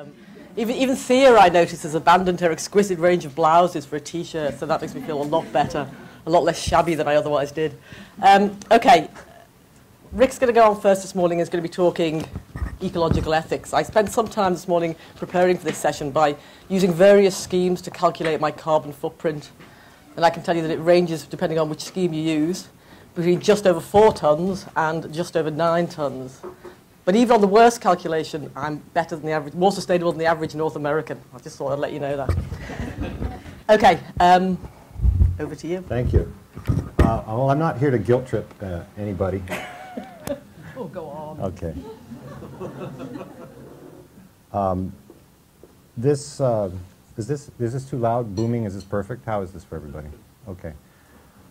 Um, even, even Thea, I noticed, has abandoned her exquisite range of blouses for a t-shirt, so that makes me feel a lot better, a lot less shabby than I otherwise did. Um, okay, Rick's going to go on first this morning. He's going to be talking ecological ethics. I spent some time this morning preparing for this session by using various schemes to calculate my carbon footprint. And I can tell you that it ranges, depending on which scheme you use, between just over four tonnes and just over nine tonnes. But even on the worst calculation, I'm better than the average, more sustainable than the average North American. I just thought I'd let you know that. okay, um, over to you. Thank you. Uh, well, I'm not here to guilt trip uh, anybody. oh, go on. Okay. Um, this, uh, is this, is this too loud? Booming? Is this perfect? How is this for everybody? Okay.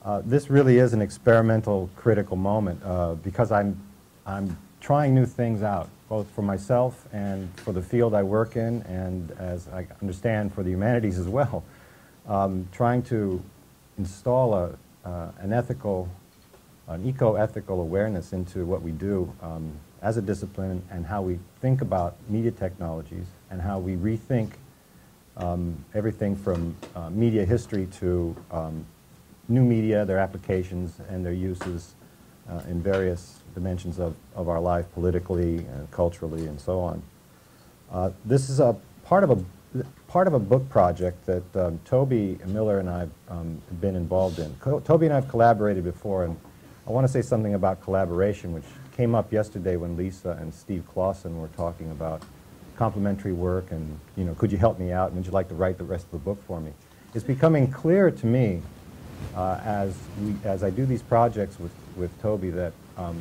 Uh, this really is an experimental critical moment uh, because I'm, I'm trying new things out, both for myself and for the field I work in, and as I understand for the humanities as well. Um, trying to install a, uh, an ethical, an eco-ethical awareness into what we do um, as a discipline and how we think about media technologies and how we rethink um, everything from uh, media history to um, new media, their applications and their uses uh, in various dimensions of, of our life, politically and culturally and so on. Uh, this is a part of a part of a book project that um, Toby Miller and I have um, been involved in. Co Toby and I have collaborated before, and I want to say something about collaboration, which came up yesterday when Lisa and Steve Clausen were talking about complementary work and, you know, could you help me out and would you like to write the rest of the book for me? It's becoming clear to me uh, as, we, as I do these projects with, with Toby that um,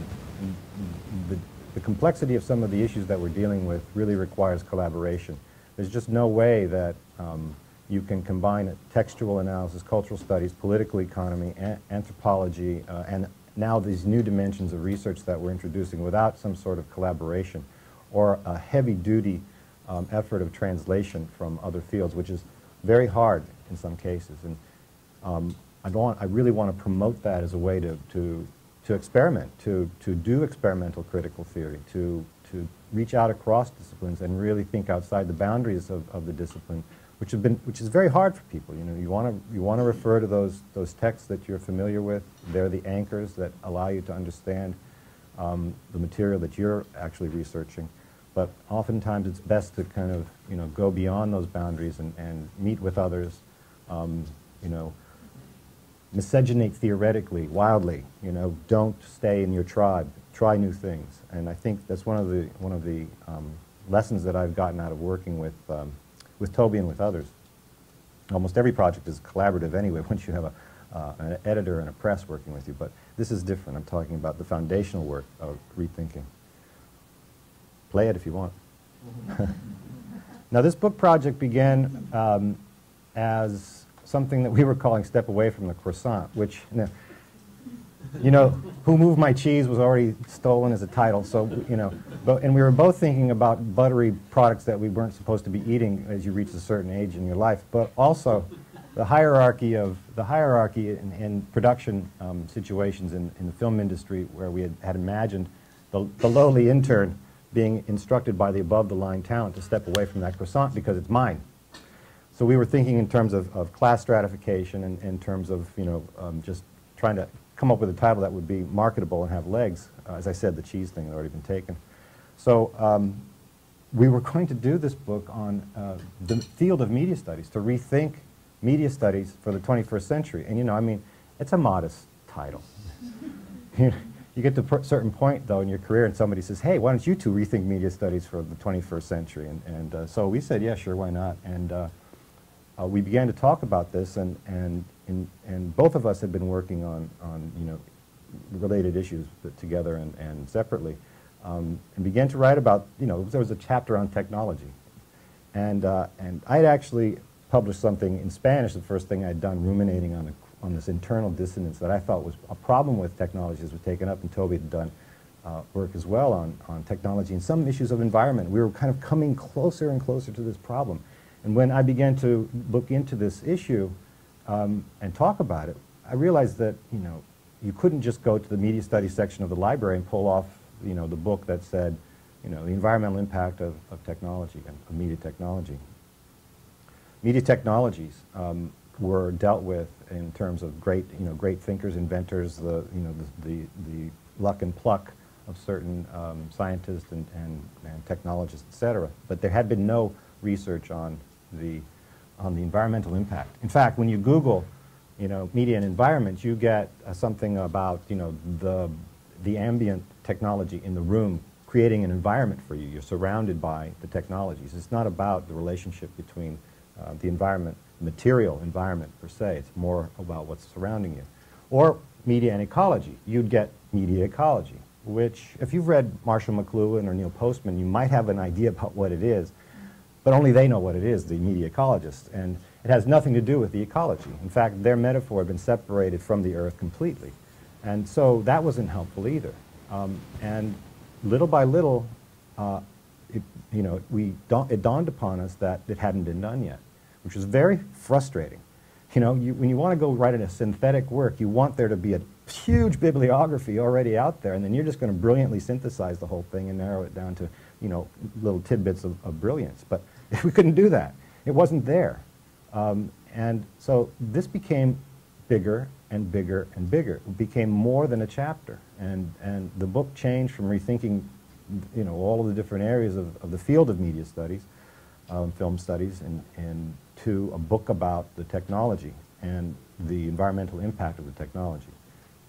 the, the complexity of some of the issues that we're dealing with really requires collaboration. There's just no way that um, you can combine textual analysis, cultural studies, political economy, anthropology, uh, and now these new dimensions of research that we're introducing without some sort of collaboration or a heavy-duty um, effort of translation from other fields, which is very hard in some cases. And um, I, want, I really want to promote that as a way to, to, to experiment, to, to do experimental critical theory, to, to reach out across disciplines and really think outside the boundaries of, of the discipline, which, have been, which is very hard for people. You know, you want to you want to refer to those those texts that you're familiar with. They're the anchors that allow you to understand um, the material that you're actually researching. But oftentimes, it's best to kind of you know go beyond those boundaries and, and meet with others. Um, you know, miscegenate theoretically, wildly. You know, don't stay in your tribe. Try new things. And I think that's one of the one of the um, lessons that I've gotten out of working with um, with Toby and with others. Almost every project is collaborative anyway. Once you have a, uh, an editor and a press working with you, but this is different. I'm talking about the foundational work of rethinking. Play it if you want. now, this book project began um, as something that we were calling Step Away from the Croissant, which, you know, you know, Who Moved My Cheese was already stolen as a title, so, you know, but, and we were both thinking about buttery products that we weren't supposed to be eating as you reach a certain age in your life, but also the hierarchy of, the hierarchy in, in production um, situations in, in the film industry where we had, had imagined the, the lowly intern being instructed by the above-the-line talent to step away from that croissant because it's mine. So we were thinking in terms of, of class stratification and in terms of, you know, um, just trying to come up with a title that would be marketable and have legs. Uh, as I said, the cheese thing had already been taken. So um, we were going to do this book on uh, the field of media studies, to rethink media studies for the 21st century. And, you know, I mean, it's a modest title. you get to a certain point, though, in your career, and somebody says, hey, why don't you two rethink media studies for the 21st century? And, and uh, so we said, yeah, sure, why not? And uh, we began to talk about this, and, and, and, and both of us had been working on, on you know, related issues together and, and separately um, and began to write about, you know, there was a chapter on technology. And, uh, and I had actually published something in Spanish, the first thing I'd done, ruminating on, a, on this internal dissonance that I thought was a problem with technology technologies was taken up, and Toby had done uh, work as well on, on technology and some issues of environment. We were kind of coming closer and closer to this problem. And when I began to look into this issue um, and talk about it, I realized that, you know, you couldn't just go to the media studies section of the library and pull off you know, the book that said you know, the environmental impact of, of technology and of media technology. Media technologies um, were dealt with in terms of great, you know, great thinkers, inventors, the, you know, the, the, the luck and pluck of certain um, scientists and, and, and technologists, et cetera. But there had been no research on the, on the environmental impact. In fact, when you Google, you know, media and environment, you get uh, something about, you know, the, the ambient technology in the room creating an environment for you. You're surrounded by the technologies. It's not about the relationship between uh, the environment, material environment per se. It's more about what's surrounding you. Or media and ecology. You'd get media ecology, which if you've read Marshall McLuhan or Neil Postman, you might have an idea about what it is, but only they know what it is, the media ecologists. And it has nothing to do with the ecology. In fact, their metaphor had been separated from the earth completely. And so that wasn't helpful either. Um, and little by little, uh, it, you know, we it dawned upon us that it hadn't been done yet, which was very frustrating. You know, you, when you want to go write a synthetic work, you want there to be a huge bibliography already out there, and then you're just going to brilliantly synthesize the whole thing and narrow it down to, you know, little tidbits of, of brilliance. But we couldn't do that. It wasn't there. Um, and so this became bigger and bigger and bigger. It became more than a chapter. And, and the book changed from rethinking you know, all of the different areas of, of the field of media studies, um, film studies, and, and to a book about the technology and the environmental impact of the technology.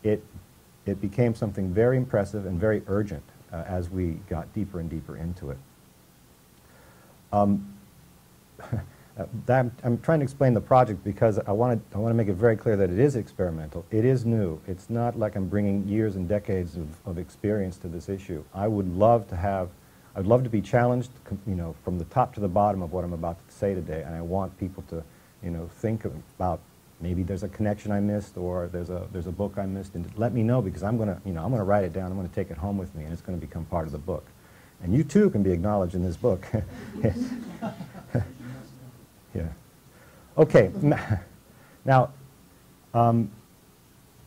It, it became something very impressive and very urgent uh, as we got deeper and deeper into it. Um, that, I'm trying to explain the project because I want to I want to make it very clear that it is experimental. It is new. It's not like I'm bringing years and decades of, of experience to this issue. I would love to have, I'd love to be challenged, you know, from the top to the bottom of what I'm about to say today, and I want people to, you know, think about maybe there's a connection I missed or there's a there's a book I missed, and let me know because I'm gonna, you know, I'm gonna write it down. I'm gonna take it home with me, and it's gonna become part of the book. And you too can be acknowledged in this book. Yeah. Okay. now, um,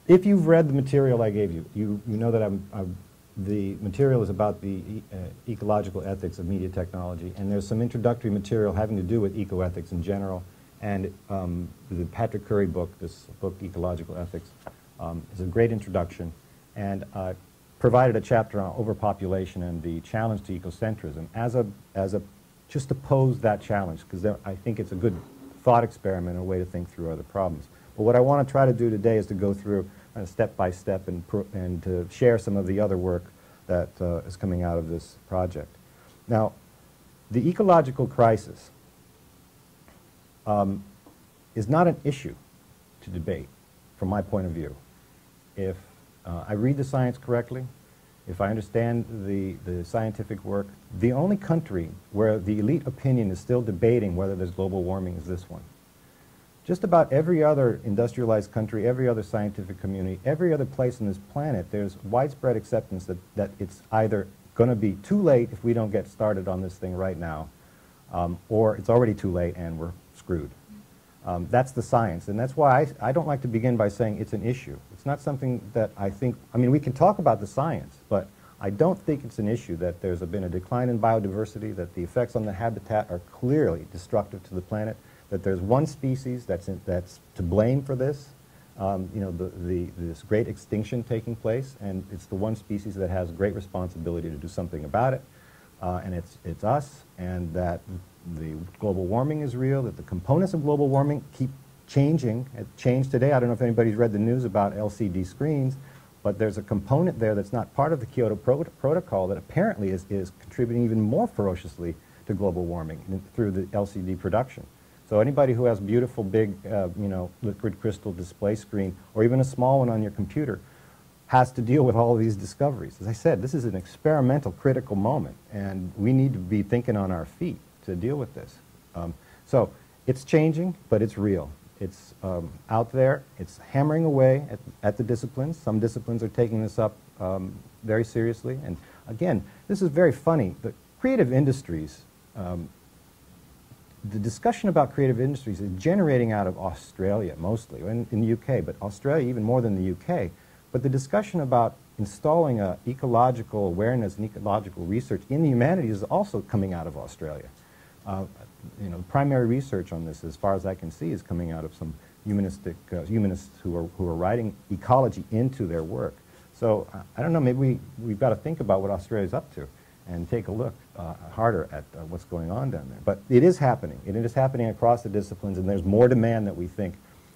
if you've read the material I gave you, you, you know that I'm, I'm, the material is about the uh, ecological ethics of media technology, and there's some introductory material having to do with ecoethics in general, and um, the Patrick Curry book, this book, Ecological Ethics, um, is a great introduction, and uh, provided a chapter on overpopulation and the challenge to ecocentrism as a, as a just to pose that challenge, because I think it's a good thought experiment, a way to think through other problems. But what I want to try to do today is to go through uh, step by step and, and to share some of the other work that uh, is coming out of this project. Now, the ecological crisis um, is not an issue to debate from my point of view. If uh, I read the science correctly, if I understand the, the scientific work, the only country where the elite opinion is still debating whether there's global warming is this one. Just about every other industrialized country, every other scientific community, every other place on this planet, there's widespread acceptance that, that it's either going to be too late if we don't get started on this thing right now, um, or it's already too late and we're screwed. Um, that's the science, and that's why I, I don't like to begin by saying it's an issue. It's not something that I think, I mean, we can talk about the science, but I don't think it's an issue that there's been a decline in biodiversity, that the effects on the habitat are clearly destructive to the planet, that there's one species that's, in, that's to blame for this, um, you know, the, the, this great extinction taking place, and it's the one species that has great responsibility to do something about it, uh, and it's, it's us, and that the global warming is real, that the components of global warming keep changing. It changed today. I don't know if anybody's read the news about LCD screens, but there's a component there that's not part of the Kyoto Pro Protocol that apparently is, is contributing even more ferociously to global warming in, through the LCD production. So anybody who has beautiful big, uh, you know, liquid crystal display screen, or even a small one on your computer, has to deal with all these discoveries. As I said, this is an experimental critical moment, and we need to be thinking on our feet to deal with this. Um, so it's changing, but it's real. It's um, out there. It's hammering away at, at, the disciplines. Some disciplines are taking this up um, very seriously. And again, this is very funny. The creative industries, um, the discussion about creative industries is generating out of Australia mostly, in, in the UK, but Australia even more than the UK. But the discussion about installing ecological awareness and ecological research in the humanities is also coming out of Australia. Uh, you know, primary research on this, as far as I can see, is coming out of some humanistic uh, humanists who are, who are writing ecology into their work. So uh, I don't know, maybe we, we've got to think about what Australia's up to and take a look uh, harder at uh, what's going on down there. But it is happening. It is happening across the disciplines, and there's more demand that we think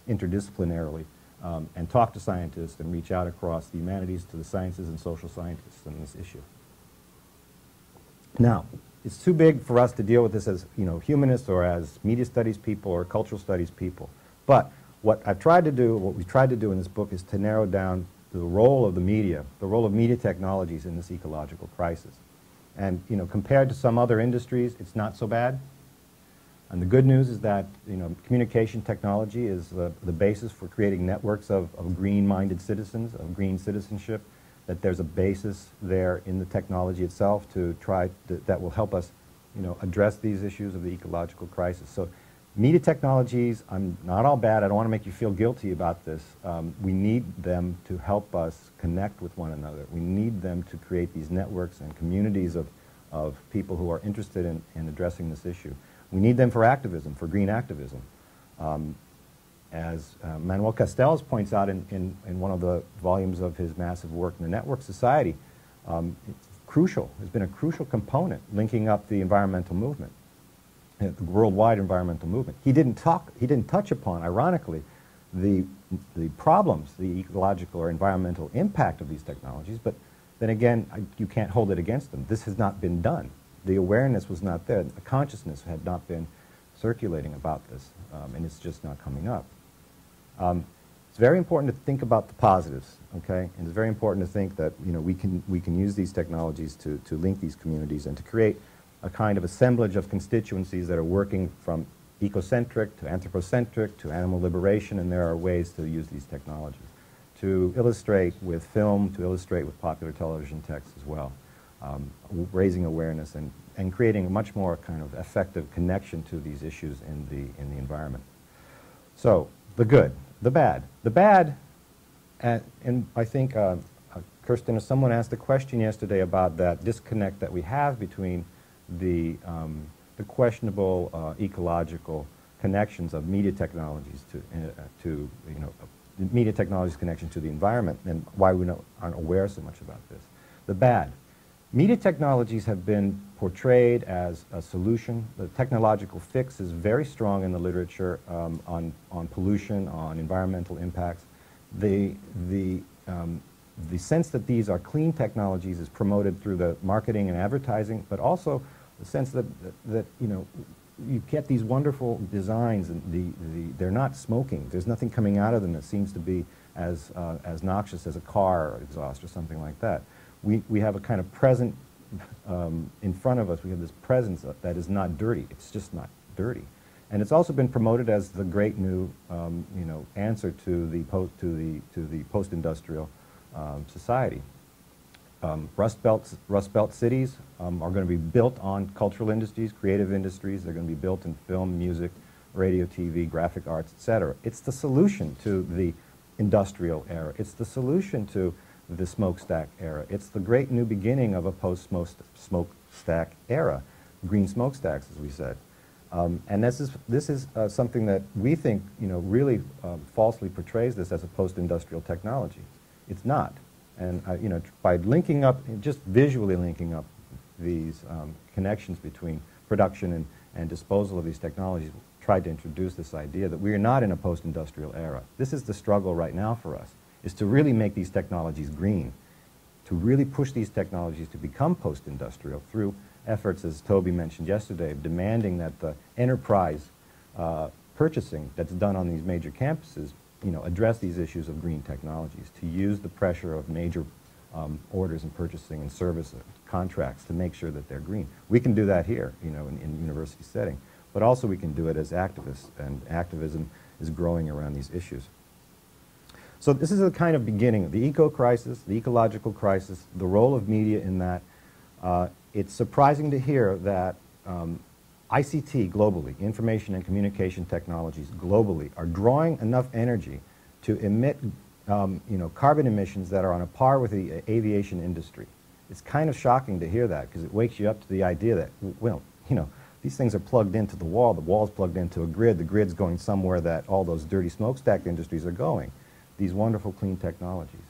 interdisciplinarily um, and talk to scientists and reach out across the humanities to the sciences and social scientists on this issue. Now, it's too big for us to deal with this as you know humanists or as media studies people or cultural studies people. But what I've tried to do, what we've tried to do in this book is to narrow down the role of the media, the role of media technologies in this ecological crisis. And you know, compared to some other industries, it's not so bad. And the good news is that you know, communication technology is the, the basis for creating networks of, of green-minded citizens, of green citizenship, that there's a basis there in the technology itself to try that will help us you know, address these issues of the ecological crisis. So media technologies, I'm not all bad. I don't want to make you feel guilty about this. Um, we need them to help us connect with one another. We need them to create these networks and communities of, of people who are interested in, in addressing this issue. We need them for activism, for green activism. Um, as uh, Manuel Castells points out in, in, in, one of the volumes of his massive work in the Network Society, um, it's crucial, has been a crucial component linking up the environmental movement, uh, the worldwide environmental movement. He didn't talk, he didn't touch upon, ironically, the, the problems, the ecological or environmental impact of these technologies, but then again, I, you can't hold it against them. This has not been done the awareness was not there. The consciousness had not been circulating about this, um, and it's just not coming up. Um, it's very important to think about the positives, okay? And it's very important to think that you know we can we can use these technologies to to link these communities and to create a kind of assemblage of constituencies that are working from ecocentric to anthropocentric to animal liberation, and there are ways to use these technologies to illustrate with film, to illustrate with popular television text as well um, raising awareness and, and creating a much more kind of effective connection to these issues in the, in the environment. So, the good, the bad. The bad, and, and I think, uh, uh, Kirsten, someone asked a question yesterday about that disconnect that we have between the, um, the questionable uh, ecological connections of media technologies to, uh, to you know, media technologies connection to the environment and why we aren't aware so much about this. The bad, Media technologies have been portrayed as a solution. The technological fix is very strong in the literature um, on, on pollution, on environmental impacts. The, the, um, the sense that these are clean technologies is promoted through the marketing and advertising, but also the sense that, that, that you know, you get these wonderful designs and the, the, they're not smoking. There's nothing coming out of them that seems to be as, uh, as noxious as a car exhaust or something like that we, we have a kind of present um, in front of us. We have this presence that is not dirty. It's just not dirty. And it's also been promoted as the great new, um, you know, answer to the, po to the, to the post-industrial um, society. Um, Rust, Belt, Rust Belt cities um, are going to be built on cultural industries, creative industries. They're going to be built in film, music, radio, TV, graphic arts, etc. It's the solution to the industrial era. It's the solution to the smokestack era. It's the great new beginning of a post-smokestack era, green smokestacks, as we said. Um, and this is, this is uh, something that we think you know, really um, falsely portrays this as a post-industrial technology. It's not. And uh, you know, by linking up, just visually linking up these um, connections between production and, and disposal of these technologies, tried to introduce this idea that we are not in a post-industrial era. This is the struggle right now for us is to really make these technologies green, to really push these technologies to become post-industrial through efforts, as Toby mentioned yesterday, of demanding that the enterprise uh, purchasing that's done on these major campuses, you know, address these issues of green technologies, to use the pressure of major um, orders and purchasing and service contracts to make sure that they're green. We can do that here, you know, in, in university setting, but also we can do it as activists, and activism is growing around these issues. So this is the kind of beginning, of the eco-crisis, the ecological crisis, the role of media in that. Uh, it's surprising to hear that um, ICT globally, information and communication technologies globally, are drawing enough energy to emit um, you know, carbon emissions that are on a par with the aviation industry. It's kind of shocking to hear that because it wakes you up to the idea that, well, you know, these things are plugged into the wall, the wall's plugged into a grid, the grid's going somewhere that all those dirty smokestack industries are going, these wonderful clean technologies.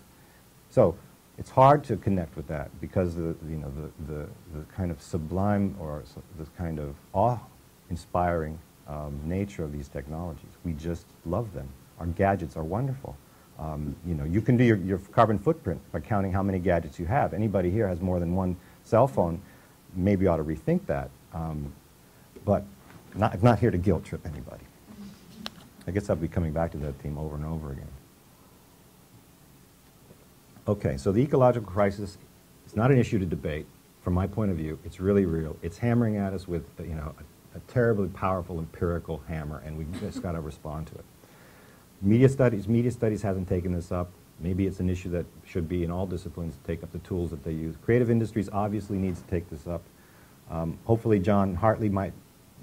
So it's hard to connect with that because the, you know, the, the, the kind of sublime or the kind of awe-inspiring um, nature of these technologies. We just love them. Our gadgets are wonderful. Um, you know, you can do your, your carbon footprint by counting how many gadgets you have. Anybody here has more than one cell phone, maybe ought to rethink that. Um, but not, not here to guilt trip anybody. I guess I'll be coming back to that theme over and over again. Okay, so the ecological crisis is not an issue to debate. From my point of view, it's really real. It's hammering at us with, you know, a, a terribly powerful empirical hammer, and we've just got to respond to it. Media studies, media studies hasn't taken this up. Maybe it's an issue that should be in all disciplines to take up the tools that they use. Creative industries obviously needs to take this up. Um, hopefully John Hartley might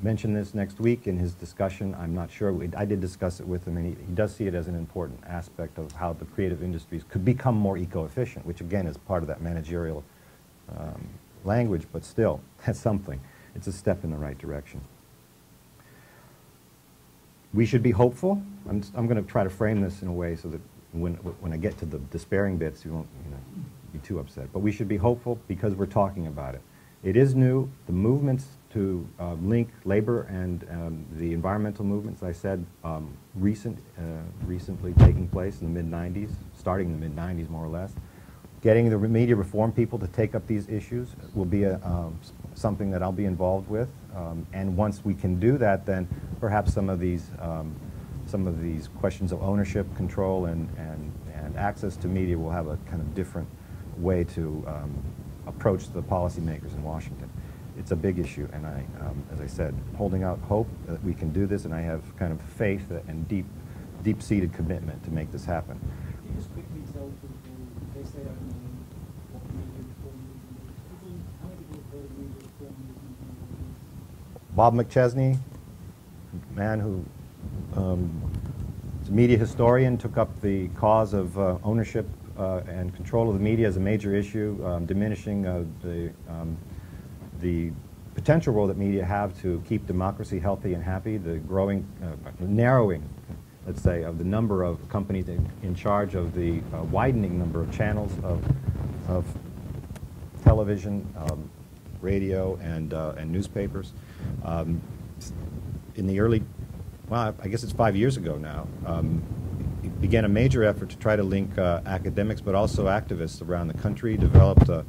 mention this next week in his discussion. I'm not sure. We, I did discuss it with him, and he, he, does see it as an important aspect of how the creative industries could become more eco-efficient, which again is part of that managerial um, language, but still, that's something. It's a step in the right direction. We should be hopeful. I'm, I'm going to try to frame this in a way so that when, when I get to the despairing bits, you won't you know, be too upset. But we should be hopeful because we're talking about it. It is new. The movements to uh, link labor and um, the environmental movements, I said, um, recent, uh, recently taking place in the mid-90s, starting in the mid-90s more or less. Getting the media reform people to take up these issues will be a, um, something that I'll be involved with. Um, and once we can do that, then perhaps some of these, um, some of these questions of ownership, control, and, and, and access to media will have a kind of different way to approach the policymakers in Washington it's a big issue, and I, um, as I said, holding out hope that we can do this, and I have kind of faith and deep, deep-seated commitment to make this happen. Bob McChesney, man who um, a media historian, took up the cause of uh, ownership and control of the media is a major issue, um, diminishing uh, the um, the potential role that media have to keep democracy healthy and happy, the growing, uh, narrowing, let's say, of the number of companies in, charge of the uh, widening number of channels of, of television, um, radio, and, uh, and newspapers. Um, in the early, well, I guess it's five years ago now, um, began a major effort to try to link uh, academics but also activists around the country, developed a,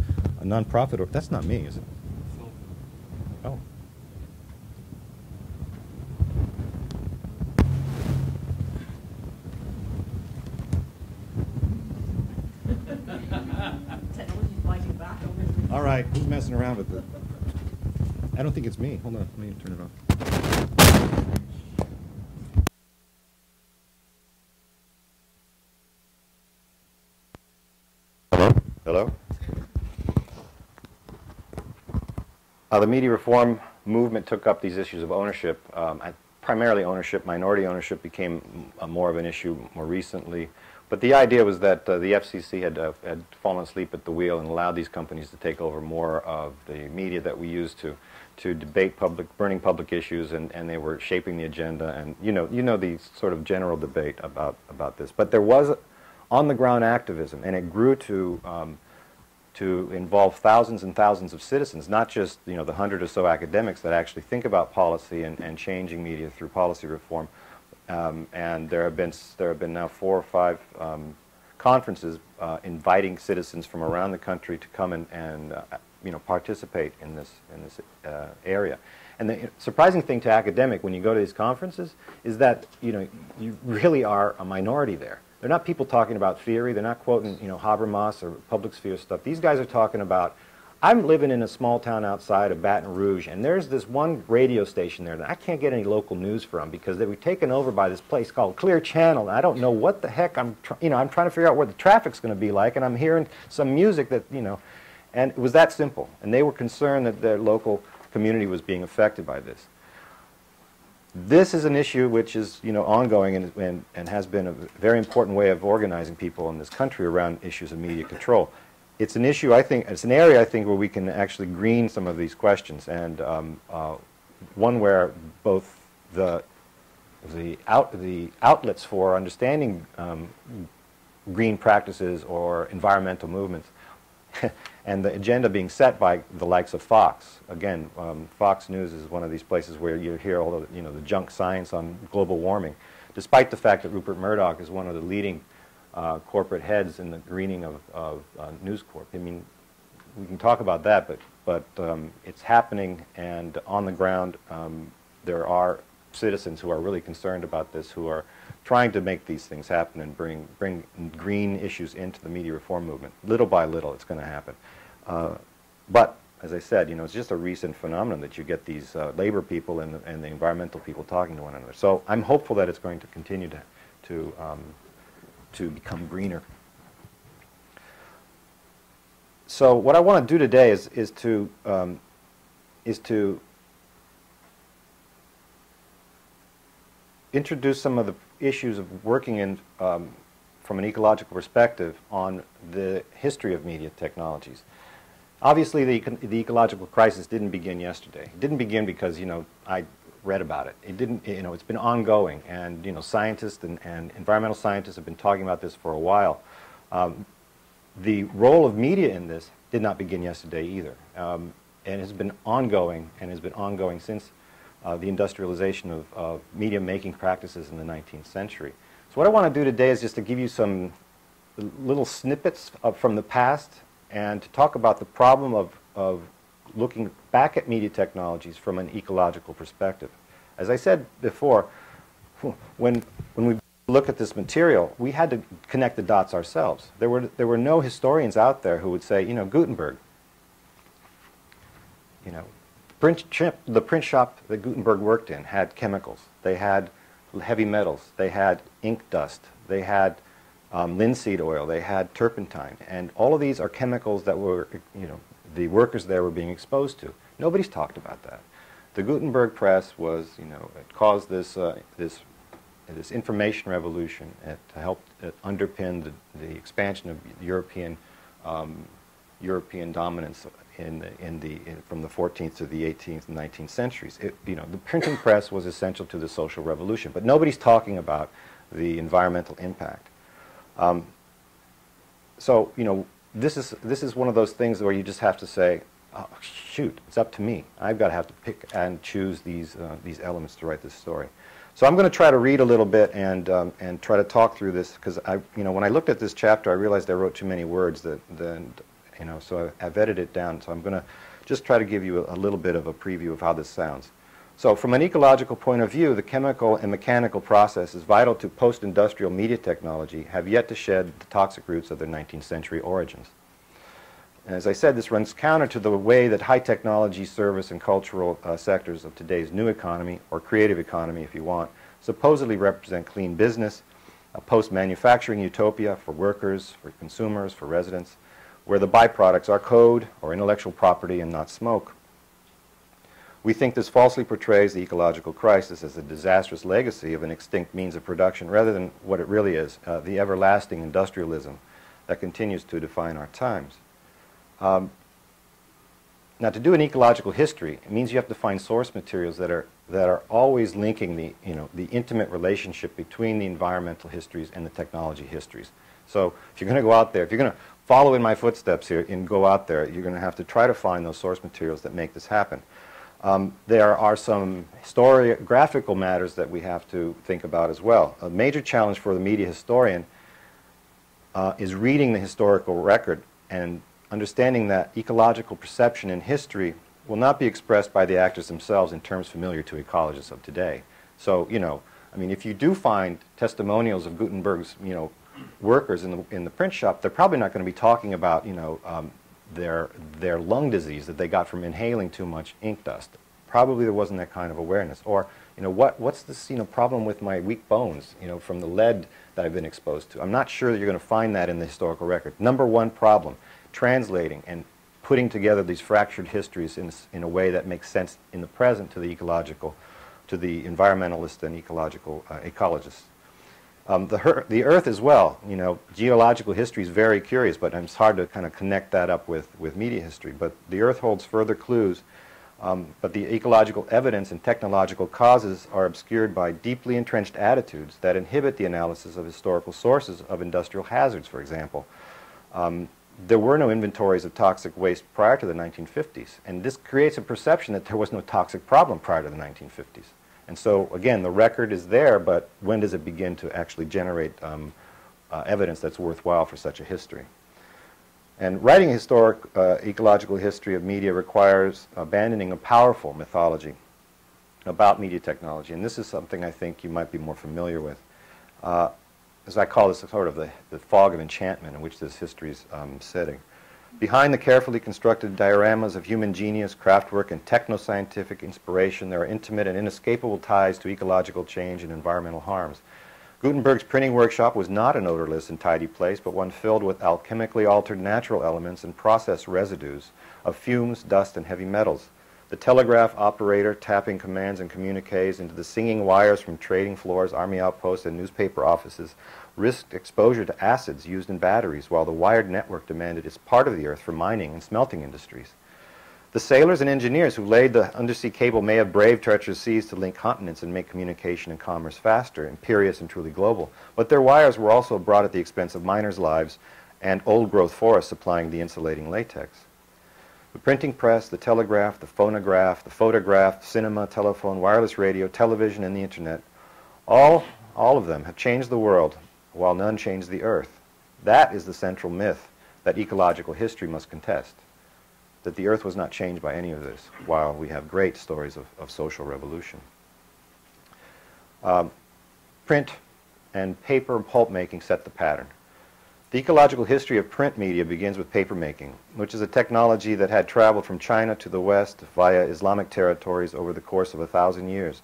a nonprofit, Or, that's not me, is it? Oh. All right, who's messing around with it? I don't think it's me. Hold on, let me turn it off. Hello? Uh, the media reform movement took up these issues of ownership. Um, primarily ownership, minority ownership became more of an issue more recently. But the idea was that uh, the FCC had, uh, had fallen asleep at the wheel and allowed these companies to take over more of the media that we use to, to debate public, burning public issues, and, and they were shaping the agenda. And you know, you know the sort of general debate about, about this. But there was on-the-ground activism, and it grew to, um, to involve thousands and thousands of citizens, not just you know, the hundred or so academics that actually think about policy and, and changing media through policy reform, um, and there have been there have been now four or five um, conferences uh, inviting citizens from around the country to come and, and uh, you know participate in this in this uh, area. And the surprising thing to academic when you go to these conferences is that you know you really are a minority there. They're not people talking about theory. They're not quoting you know Habermas or public sphere stuff. These guys are talking about I'm living in a small town outside of Baton Rouge, and there's this one radio station there that I can't get any local news from because they were taken over by this place called Clear Channel. And I don't know what the heck I'm, you know, I'm trying to figure out what the traffic's going to be like, and I'm hearing some music that, you know, and it was that simple. And they were concerned that their local community was being affected by this. This is an issue which is, you know, ongoing and, and, and has been a very important way of organizing people in this country around issues of media control. It's an issue, I think, it's an area, I think, where we can actually green some of these questions, and um, uh, one where both the, the, out, the outlets for understanding um, green practices or environmental movements and the agenda being set by the likes of Fox. Again, um, Fox News is one of these places where you hear all the, you know, the junk science on global warming, despite the fact that Rupert Murdoch is one of the leading uh, corporate heads in the greening of, of uh, News Corp. I mean, we can talk about that, but, but um, it's happening, and on the ground, um, there are citizens who are really concerned about this, who are trying to make these things happen and bring, bring green issues into the media reform movement. Little by little, it's going to happen. Uh, but, as I said, you know, it's just a recent phenomenon that you get these uh, labor people and the, and the environmental people talking to one another. So I'm hopeful that it's going to continue to, to, um, to become greener. So what I want to do today is, is to, um, is to introduce some of the issues of working in, um, from an ecological perspective on the history of media technologies. Obviously, the, the ecological crisis didn't begin yesterday. It didn't begin because, you know, I read about it. It didn't, you know, it's been ongoing, and, you know, scientists and, and environmental scientists have been talking about this for a while. Um, the role of media in this did not begin yesterday either, um, and has been ongoing, and has been ongoing since uh, the industrialization of, of media making practices in the 19th century. So what I want to do today is just to give you some little snippets of, from the past and to talk about the problem of, of looking back at media technologies from an ecological perspective. As I said before, when, when we look at this material, we had to connect the dots ourselves. There were, there were no historians out there who would say, you know, Gutenberg, you know, print chip, the print shop that Gutenberg worked in had chemicals. They had heavy metals. They had ink dust. They had um, linseed oil. They had turpentine. And all of these are chemicals that were, you know, the workers there were being exposed to. Nobody's talked about that. The Gutenberg press was, you know, it caused this, uh, this, this information revolution to help underpin the, the expansion of European, um, European dominance in the, in the, in, from the 14th to the 18th and 19th centuries. It, you know, the printing press was essential to the social revolution, but nobody's talking about the environmental impact. Um, so, you know, this is, this is one of those things where you just have to say, oh, shoot, it's up to me. I've got to have to pick and choose these, uh, these elements to write this story. So I'm going to try to read a little bit and, um, and try to talk through this because I, you know, when I looked at this chapter, I realized I wrote too many words that, that you know, so I've edited it down. So I'm going to just try to give you a, a little bit of a preview of how this sounds. So from an ecological point of view, the chemical and mechanical processes vital to post-industrial media technology have yet to shed the toxic roots of their 19th century origins. And as I said, this runs counter to the way that high technology, service, and cultural uh, sectors of today's new economy, or creative economy if you want, supposedly represent clean business, a post-manufacturing utopia for workers, for consumers, for residents, where the byproducts are code or intellectual property and not smoke. We think this falsely portrays the ecological crisis as a disastrous legacy of an extinct means of production rather than what it really is, uh, the everlasting industrialism that continues to define our times. Um, now, to do an ecological history, it means you have to find source materials that are, that are always linking the, you know, the intimate relationship between the environmental histories and the technology histories. So if you're going to go out there, if you're going to follow in my footsteps here and go out there, you're going to have to try to find those source materials that make this happen. Um, there are some historiographical matters that we have to think about as well. A major challenge for the media historian uh, is reading the historical record and understanding that ecological perception in history will not be expressed by the actors themselves in terms familiar to ecologists of today. So, you know, I mean, if you do find testimonials of Gutenberg's, you know, workers in the, in the print shop, they're probably not going to be talking about, you know, um, their, their lung disease that they got from inhaling too much ink dust. Probably there wasn't that kind of awareness. Or, you know, what, what's this, you know, problem with my weak bones, you know, from the lead that I've been exposed to? I'm not sure that you're going to find that in the historical record. Number one problem, translating and putting together these fractured histories in, in a way that makes sense in the present to the ecological to the environmentalists and ecological uh, ecologists. Um, the, the Earth as well, you know, geological history is very curious, but it's hard to kind of connect that up with, with media history. But the Earth holds further clues, um, but the ecological evidence and technological causes are obscured by deeply entrenched attitudes that inhibit the analysis of historical sources of industrial hazards, for example. Um, there were no inventories of toxic waste prior to the 1950s, and this creates a perception that there was no toxic problem prior to the 1950s. And so, again, the record is there, but when does it begin to actually generate um, uh, evidence that's worthwhile for such a history? And writing a historic uh, ecological history of media requires abandoning a powerful mythology about media technology. And this is something I think you might be more familiar with. Uh, as I call this sort of the, the fog of enchantment in which this history is um, sitting. Behind the carefully constructed dioramas of human genius, craftwork, and techno-scientific inspiration, there are intimate and inescapable ties to ecological change and environmental harms. Gutenberg's printing workshop was not an odorless and tidy place, but one filled with alchemically altered natural elements and process residues of fumes, dust, and heavy metals. The telegraph operator tapping commands and communiques into the singing wires from trading floors, army outposts, and newspaper offices risked exposure to acids used in batteries, while the wired network demanded its part of the earth for mining and smelting industries. The sailors and engineers who laid the undersea cable may have braved treacherous seas to link continents and make communication and commerce faster, imperious and truly global, but their wires were also brought at the expense of miners' lives and old-growth forests supplying the insulating latex. The printing press, the telegraph, the phonograph, the photograph, cinema, telephone, wireless radio, television, and the internet, all, all of them have changed the world while none changed the earth. That is the central myth that ecological history must contest. That the earth was not changed by any of this, while we have great stories of, of social revolution. Um, print and paper and pulp making set the pattern. The ecological history of print media begins with paper making, which is a technology that had traveled from China to the West via Islamic territories over the course of a thousand years.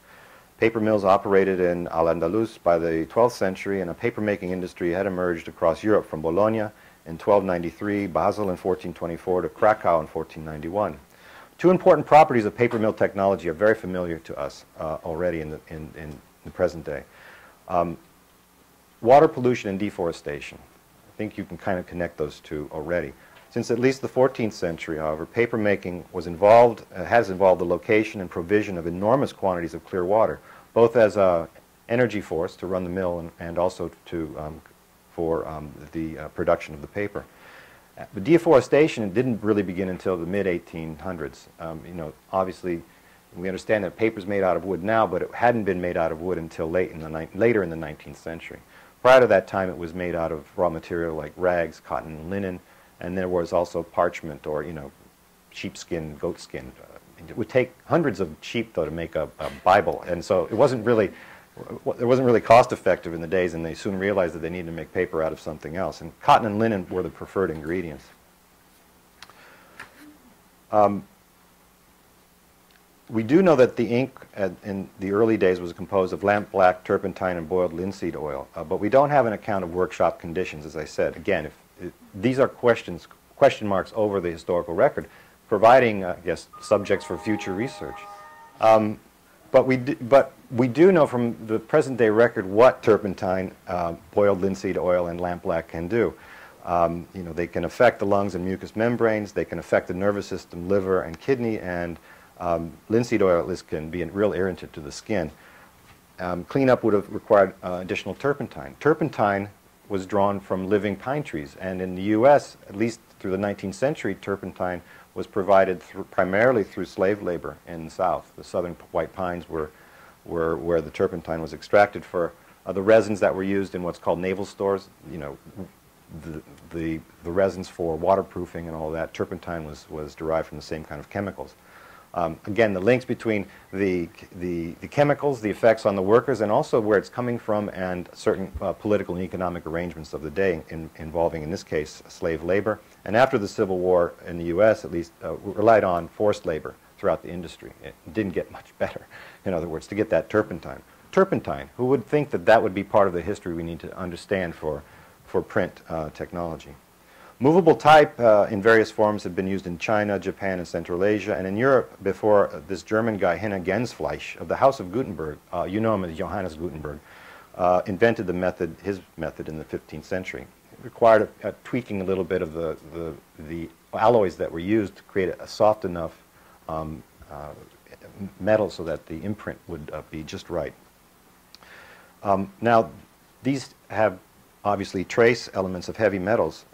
Paper mills operated in Al-Andalus by the 12th century, and a paper-making industry had emerged across Europe from Bologna in 1293, Basel in 1424, to Krakow in 1491. Two important properties of paper mill technology are very familiar to us uh, already in the, in, in the, present day. Um, water pollution and deforestation. I think you can kind of connect those two already. Since at least the 14th century, however, papermaking was involved, uh, has involved the location and provision of enormous quantities of clear water, both as a energy force to run the mill and, and also to, um, for um, the uh, production of the paper. Uh, but deforestation didn't really begin until the mid-1800s. Um, you know, obviously, we understand that paper is made out of wood now, but it hadn't been made out of wood until late in the later in the 19th century. Prior to that time, it was made out of raw material like rags, cotton, linen, and there was also parchment or, you know, sheepskin, goatskin. It would take hundreds of sheep, though, to make a, a Bible. And so it wasn't really, it wasn't really cost effective in the days, and they soon realized that they needed to make paper out of something else. And cotton and linen were the preferred ingredients. Um, we do know that the ink at, in the early days was composed of lamp black, turpentine, and boiled linseed oil, uh, but we don't have an account of workshop conditions, as I said. Again, if these are questions, question marks over the historical record, providing, I guess, subjects for future research. Um, but, we do, but we do know from the present day record what turpentine, uh, boiled linseed oil, and lampblack can do. Um, you know, they can affect the lungs and mucous membranes, they can affect the nervous system, liver, and kidney, and um, linseed oil at least can be a real irritant to the skin. Um, cleanup would have required uh, additional turpentine. Turpentine was drawn from living pine trees. And in the U.S., at least through the 19th century, turpentine was provided through, primarily through slave labor in the South. The southern white pines were, were where the turpentine was extracted for uh, the resins that were used in what's called naval stores, you know, the, the, the resins for waterproofing and all that, turpentine was, was derived from the same kind of chemicals. Um, again, the links between the, the, the, chemicals, the effects on the workers, and also where it's coming from and certain uh, political and economic arrangements of the day in, involving, in this case, slave labor. And after the Civil War in the U.S., at least, uh, relied on forced labor throughout the industry. It didn't get much better, in other words, to get that turpentine. Turpentine, who would think that that would be part of the history we need to understand for, for print uh, technology? Movable type uh, in various forms had been used in China, Japan, and Central Asia, and in Europe before uh, this German guy, Henner Gensfleisch, of the House of Gutenberg, uh, you know him as Johannes Gutenberg, uh, invented the method, his method in the 15th century. Required a, a tweaking a little bit of the, the, the, alloys that were used to create a, soft enough um, uh, metal so that the imprint would uh, be just right. Um, now, these have obviously trace elements of heavy metals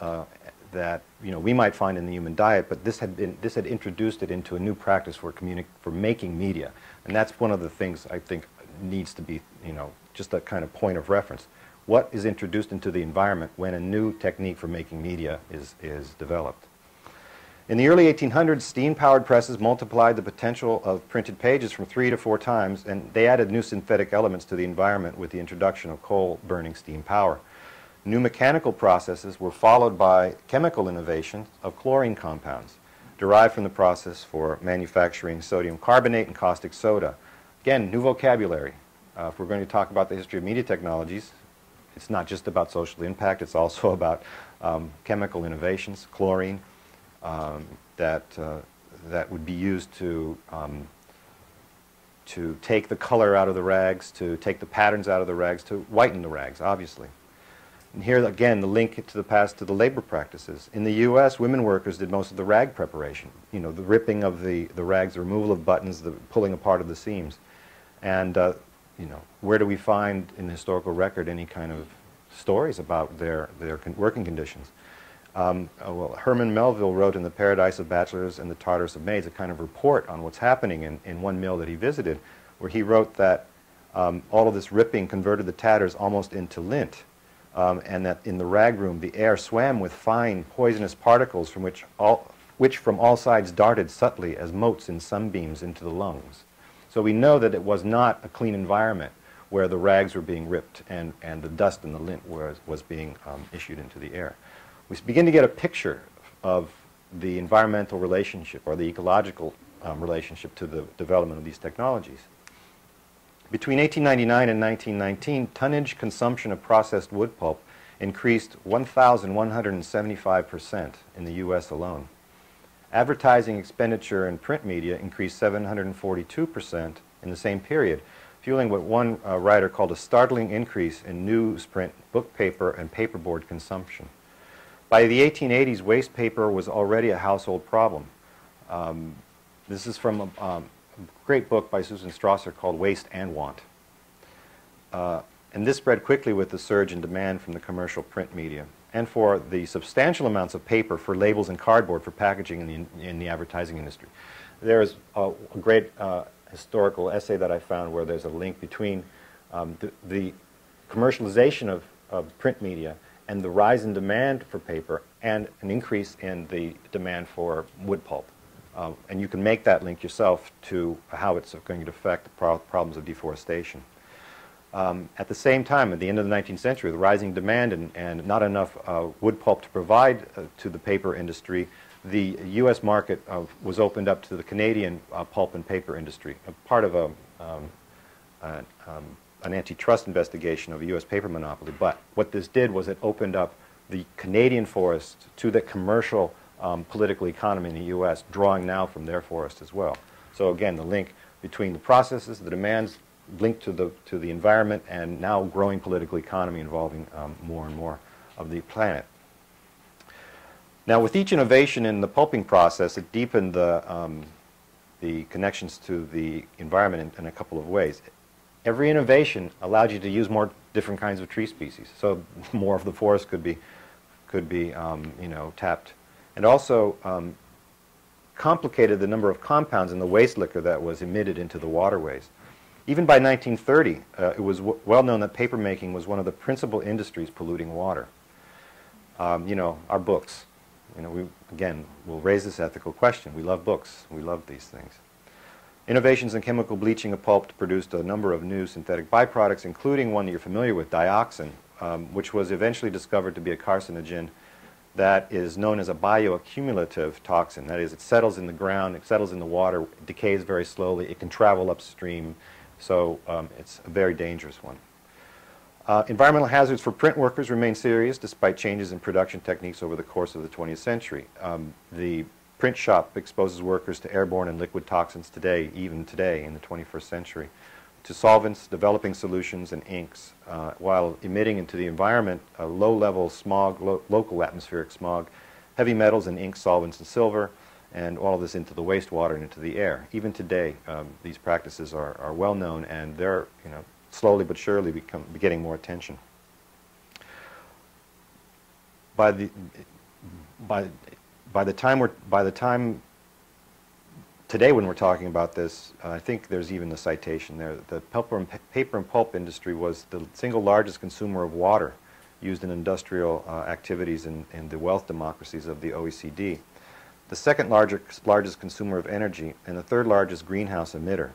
that you know we might find in the human diet, but this had been this had introduced it into a new practice for for making media, and that's one of the things I think needs to be you know just a kind of point of reference. What is introduced into the environment when a new technique for making media is is developed? In the early 1800s, steam-powered presses multiplied the potential of printed pages from three to four times, and they added new synthetic elements to the environment with the introduction of coal-burning steam power. New mechanical processes were followed by chemical innovations of chlorine compounds derived from the process for manufacturing sodium carbonate and caustic soda. Again, new vocabulary. Uh, if we're going to talk about the history of media technologies, it's not just about social impact, it's also about um, chemical innovations, chlorine, um, that, uh, that would be used to, um, to take the color out of the rags, to take the patterns out of the rags, to whiten the rags, obviously. And here again, the link to the past to the labor practices. In the U.S., women workers did most of the rag preparation. You know, the ripping of the, the rags, the removal of buttons, the pulling apart of the seams. And, uh, you know, where do we find in the historical record any kind of stories about their, their con working conditions? Um, uh, well, Herman Melville wrote in The Paradise of Bachelors and the Tartarus of Maids a kind of report on what's happening in, in one mill that he visited, where he wrote that um, all of this ripping converted the tatters almost into lint um, and that in the rag room the air swam with fine poisonous particles from which, all, which from all sides darted subtly as motes in sunbeams into the lungs. So we know that it was not a clean environment where the rags were being ripped and, and the dust and the lint was, was being um, issued into the air. We begin to get a picture of the environmental relationship or the ecological um, relationship to the development of these technologies. Between 1899 and 1919, tonnage consumption of processed wood pulp increased 1,175% in the U.S. alone. Advertising expenditure in print media increased 742% in the same period, fueling what one uh, writer called a startling increase in newsprint, book paper, and paperboard consumption. By the 1880s, waste paper was already a household problem. Um, this is from a, um, great book by Susan Strasser called Waste and Want. Uh, and this spread quickly with the surge in demand from the commercial print media and for the substantial amounts of paper for labels and cardboard for packaging in the, in the advertising industry. There is a, a great uh, historical essay that I found where there's a link between um, the, the, commercialization of, of print media and the rise in demand for paper and an increase in the demand for wood pulp. Uh, and you can make that link yourself to how it's going to affect the pro problems of deforestation. Um, at the same time, at the end of the 19th century, the rising demand and, and not enough uh, wood pulp to provide uh, to the paper industry, the U.S. market was opened up to the Canadian uh, pulp and paper industry, part of a, um, um, an antitrust investigation of a U.S. paper monopoly. But what this did was it opened up the Canadian forest to the commercial um, political economy in the U.S., drawing now from their forest as well. So again, the link between the processes, the demands linked to the, to the environment, and now growing political economy involving um, more and more of the planet. Now, with each innovation in the pulping process, it deepened the, um, the connections to the environment in, in, a couple of ways. Every innovation allowed you to use more different kinds of tree species, so more of the forest could be, could be um, you know, tapped and also um, complicated the number of compounds in the waste liquor that was emitted into the waterways. Even by 1930, uh, it was well known that papermaking was one of the principal industries polluting water. Um, you know, our books. You know, we, again, we'll raise this ethical question. We love books. We love these things. Innovations in chemical bleaching of pulp produced a number of new synthetic byproducts, including one that you're familiar with, dioxin, um, which was eventually discovered to be a carcinogen that is known as a bioaccumulative toxin. That is, it settles in the ground, it settles in the water, decays very slowly, it can travel upstream, so um, it's a very dangerous one. Uh, environmental hazards for print workers remain serious despite changes in production techniques over the course of the 20th century. Um, the print shop exposes workers to airborne and liquid toxins today, even today in the 21st century, to solvents, developing solutions, and inks, uh, while emitting into the environment a low-level smog, lo local atmospheric smog, heavy metals and ink solvents and silver, and all of this into the wastewater and into the air. Even today, um, these practices are, are well known, and they're you know slowly but surely become getting more attention. By the by by the time we're by the time today when we're talking about this, uh, I think there's even a citation there. The paper and, paper and pulp industry was the single largest consumer of water used in industrial uh, activities in, in the wealth democracies of the OECD, the second largest, largest consumer of energy, and the third largest greenhouse emitter.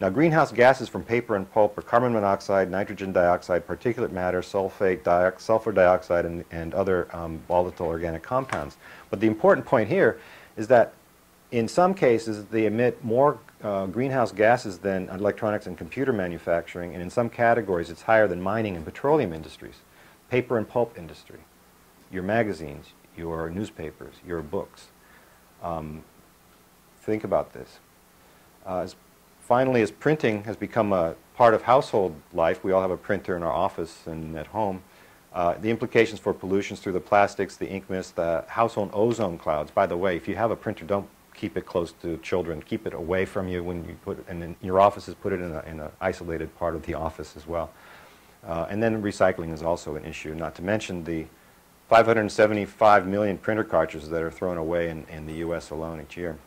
Now, greenhouse gases from paper and pulp are carbon monoxide, nitrogen dioxide, particulate matter, sulfate, sulfur dioxide, and, and other um, volatile organic compounds. But the important point here is that in some cases, they emit more uh, greenhouse gases than electronics and computer manufacturing, and in some categories, it's higher than mining and petroleum industries paper and pulp industry, your magazines, your newspapers, your books. Um, think about this. Uh, as finally, as printing has become a part of household life, we all have a printer in our office and at home, uh, the implications for pollutions through the plastics, the ink mist, the household ozone clouds. By the way, if you have a printer, don't keep it close to children. Keep it away from you when you put it, and in your offices, put it in an isolated part of the office as well. Uh, and then recycling is also an issue, not to mention the 575 million printer cartridges that are thrown away in, in the U.S. alone each year.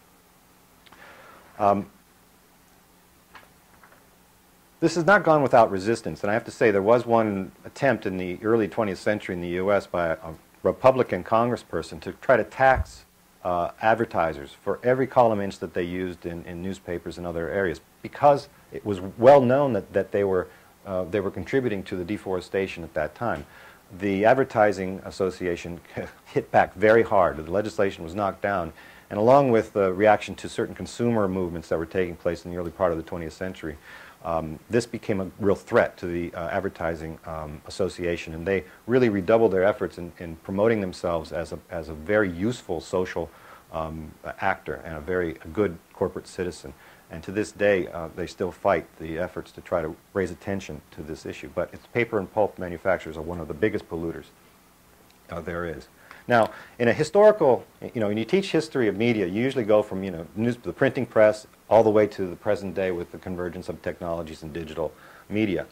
Um, this has not gone without resistance, and I have to say there was one attempt in the early 20th century in the U.S. by a, Republican congressperson to try to tax uh, advertisers for every column inch that they used in, in newspapers and other areas because it was well known that, that they were uh, they were contributing to the deforestation at that time. The Advertising Association hit back very hard. The legislation was knocked down. And along with the reaction to certain consumer movements that were taking place in the early part of the 20th century, um, this became a real threat to the uh, Advertising um, Association. And they really redoubled their efforts in, in, promoting themselves as a, as a very useful social um, actor and a very a good corporate citizen. And to this day, uh, they still fight the efforts to try to raise attention to this issue. But it's paper and pulp manufacturers are one of the biggest polluters uh, there is. Now, in a historical, you know, when you teach history of media, you usually go from, you know, news, the printing press all the way to the present day with the convergence of technologies and digital media.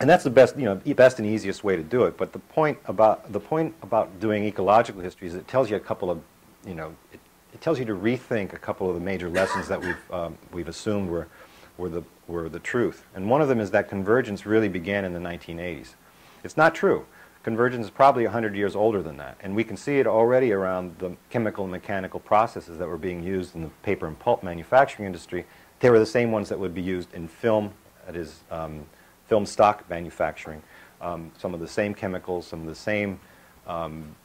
And that's the best, you know, best and easiest way to do it. But the point about the point about doing ecological history is it tells you a couple of, you know, it it tells you to rethink a couple of the major lessons that we've, um, we've assumed were, were, the, were the truth. And one of them is that convergence really began in the 1980s. It's not true. Convergence is probably 100 years older than that. And we can see it already around the chemical and mechanical processes that were being used in the paper and pulp manufacturing industry. They were the same ones that would be used in film, that is, um, film stock manufacturing. Um, some of the same chemicals, some of the same, um,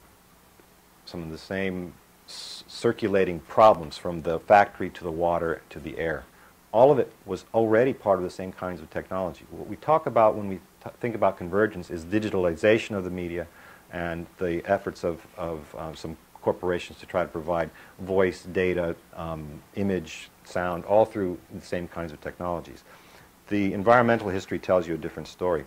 some of the same circulating problems from the factory to the water to the air. All of it was already part of the same kinds of technology. What we talk about when we think about convergence is digitalization of the media and the efforts of, of uh, some corporations to try to provide voice, data, um, image, sound, all through the same kinds of technologies. The environmental history tells you a different story.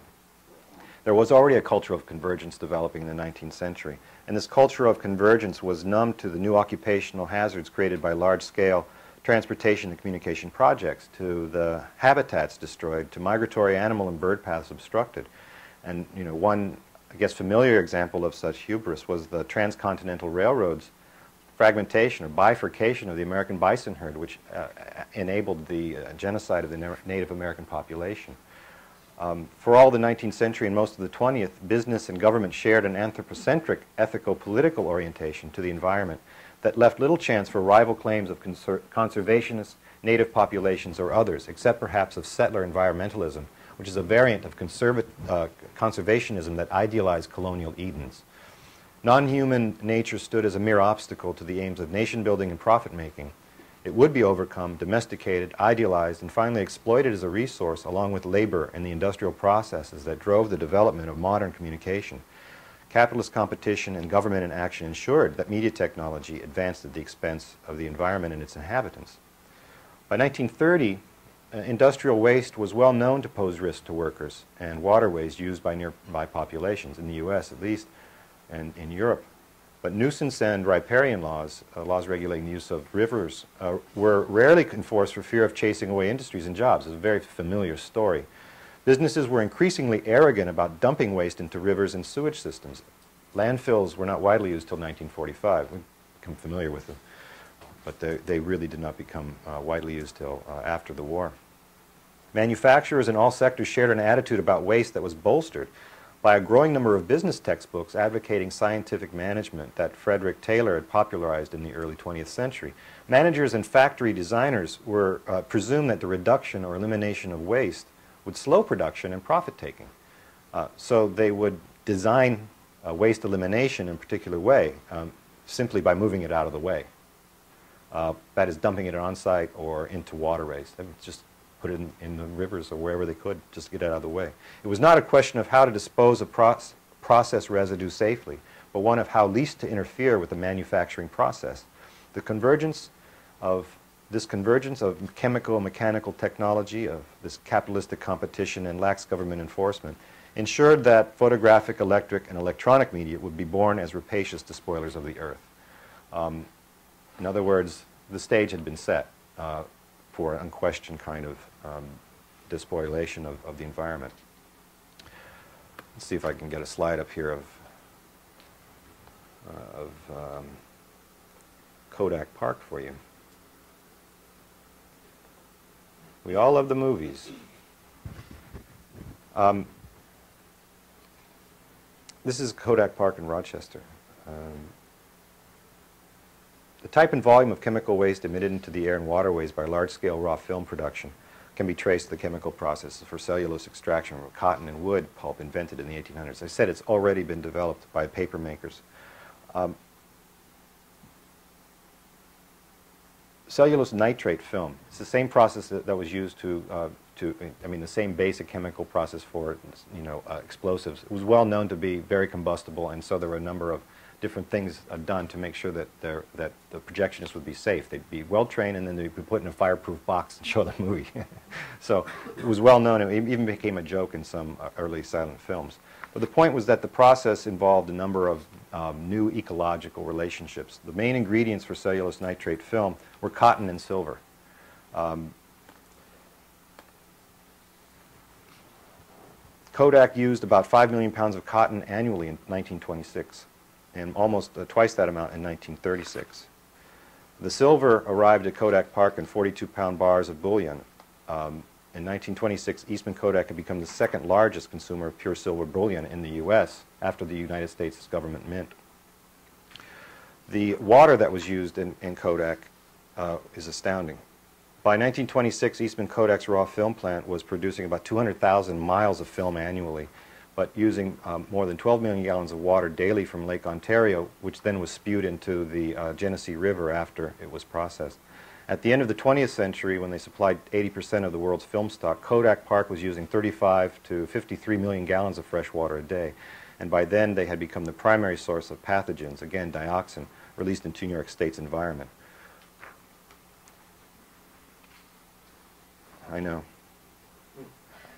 There was already a culture of convergence developing in the 19th century. And this culture of convergence was numb to the new occupational hazards created by large-scale transportation and communication projects, to the habitats destroyed, to migratory animal and bird paths obstructed. And you know, one, I guess, familiar example of such hubris was the transcontinental railroads fragmentation or bifurcation of the American bison herd, which uh, enabled the uh, genocide of the Native American population. Um, for all the 19th century and most of the 20th, business and government shared an anthropocentric ethico-political orientation to the environment that left little chance for rival claims of conservationists, native populations, or others, except perhaps of settler environmentalism, which is a variant of uh, conservationism that idealized colonial Edens. Non-human nature stood as a mere obstacle to the aims of nation building and profit making, it would be overcome, domesticated, idealized, and finally exploited as a resource along with labor and the industrial processes that drove the development of modern communication. Capitalist competition and government inaction ensured that media technology advanced at the expense of the environment and its inhabitants. By 1930, uh, industrial waste was well known to pose risk to workers and waterways used by nearby populations, in the U.S. at least, and in Europe. But nuisance and riparian laws, uh, laws regulating the use of rivers, uh, were rarely enforced for fear of chasing away industries and jobs. It's a very familiar story. Businesses were increasingly arrogant about dumping waste into rivers and sewage systems. Landfills were not widely used until 1945. We've become familiar with them, but they, they really did not become uh, widely used till uh, after the war. Manufacturers in all sectors shared an attitude about waste that was bolstered by a growing number of business textbooks advocating scientific management that Frederick Taylor had popularized in the early 20th century. Managers and factory designers were uh, presumed that the reduction or elimination of waste would slow production and profit taking. Uh, so they would design uh, waste elimination in a particular way um, simply by moving it out of the way. Uh, that is dumping it on site or into waterways. Just put it in, in, the rivers or wherever they could, just to get it out of the way. It was not a question of how to dispose of proce process residue safely, but one of how least to interfere with the manufacturing process. The convergence of this convergence of chemical and mechanical technology, of this capitalistic competition and lax government enforcement, ensured that photographic, electric, and electronic media would be born as rapacious despoilers of the earth. Um, in other words, the stage had been set. Uh, for an unquestioned kind of um, despoilation of, of the environment. Let's see if I can get a slide up here of, uh, of um, Kodak Park for you. We all love the movies. Um, this is Kodak Park in Rochester. Um, the type and volume of chemical waste emitted into the air and waterways by large-scale raw film production can be traced to the chemical processes for cellulose extraction from cotton and wood pulp invented in the 1800s. I said it's already been developed by paper makers. Um, cellulose nitrate film. It's the same process that, that was used to, uh, to, I mean, the same basic chemical process for, you know, uh, explosives. It was well known to be very combustible, and so there were a number of different things are done to make sure that, that the projectionists would be safe. They'd be well trained and then they'd be put in a fireproof box and show the movie. so it was well known. It even became a joke in some uh, early silent films. But the point was that the process involved a number of um, new ecological relationships. The main ingredients for cellulose nitrate film were cotton and silver. Um, Kodak used about 5 million pounds of cotton annually in 1926 and almost uh, twice that amount in 1936. The silver arrived at Kodak Park in 42-pound bars of bullion. Um, in 1926, Eastman Kodak had become the second largest consumer of pure silver bullion in the U.S. after the United States government mint. The water that was used in, in Kodak uh, is astounding. By 1926, Eastman Kodak's raw film plant was producing about 200,000 miles of film annually but using um, more than 12 million gallons of water daily from Lake Ontario, which then was spewed into the uh, Genesee River after it was processed. At the end of the 20th century, when they supplied 80% of the world's film stock, Kodak Park was using 35 to 53 million gallons of fresh water a day. And by then, they had become the primary source of pathogens, again, dioxin, released into New York State's environment. I know.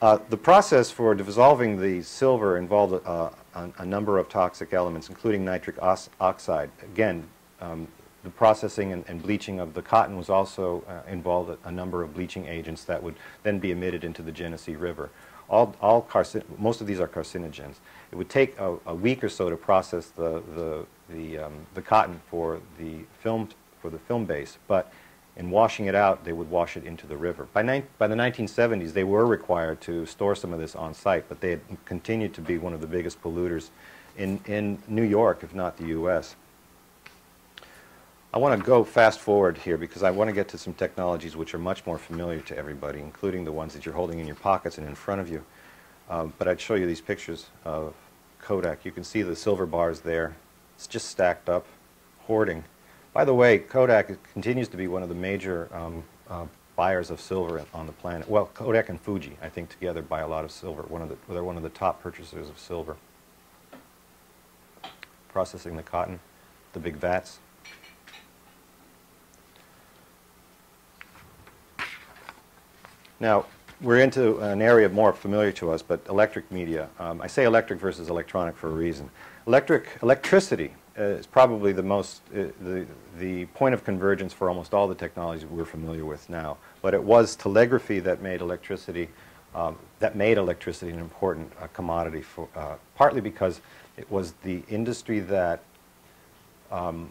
Uh, the process for dissolving the silver involved uh, a, a, number of toxic elements, including nitric oxide. Again, um, the processing and, and, bleaching of the cotton was also uh, involved a, a, number of bleaching agents that would then be emitted into the Genesee River. All, all most of these are carcinogens. It would take a, a week or so to process the, the, the, um, the cotton for the film, for the film base, but in washing it out, they would wash it into the river. By, by, the 1970s, they were required to store some of this on site, but they had continued to be one of the biggest polluters in, in New York, if not the U.S. I want to go fast forward here because I want to get to some technologies which are much more familiar to everybody, including the ones that you're holding in your pockets and in front of you. Um, but I'd show you these pictures of Kodak. You can see the silver bars there. It's just stacked up, hoarding By the way, Kodak continues to be one of the major um, uh, buyers of silver on the planet. Well, Kodak and Fuji, I think, together buy a lot of silver. One of the, they're one of the top purchasers of silver. Processing the cotton, the big vats. Now, we're into an area more familiar to us, but electric media. Um, I say electric versus electronic for a reason. Electric, electricity is probably the most, uh, the, the point of convergence for almost all the technologies we're familiar with now. But it was telegraphy that made electricity, um, that made electricity an important uh, commodity, for, uh, partly because it was the industry that um,